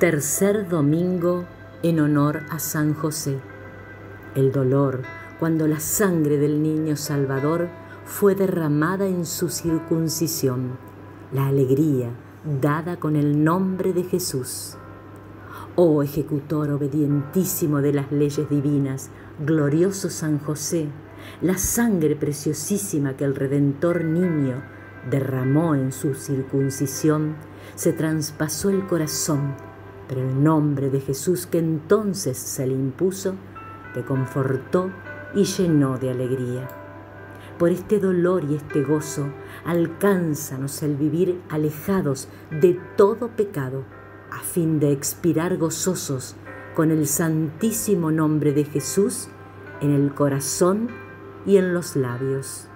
Tercer domingo en honor a San José. El dolor cuando la sangre del niño Salvador fue derramada en su circuncisión. La alegría dada con el nombre de Jesús. Oh ejecutor obedientísimo de las leyes divinas, glorioso San José, la sangre preciosísima que el Redentor niño derramó en su circuncisión, se traspasó el corazón pero el nombre de Jesús que entonces se le impuso te confortó y llenó de alegría. Por este dolor y este gozo, alcánzanos el vivir alejados de todo pecado, a fin de expirar gozosos con el santísimo nombre de Jesús en el corazón y en los labios.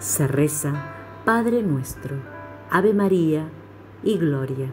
Se reza Padre nuestro, Ave María y Gloria.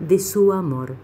de su amor.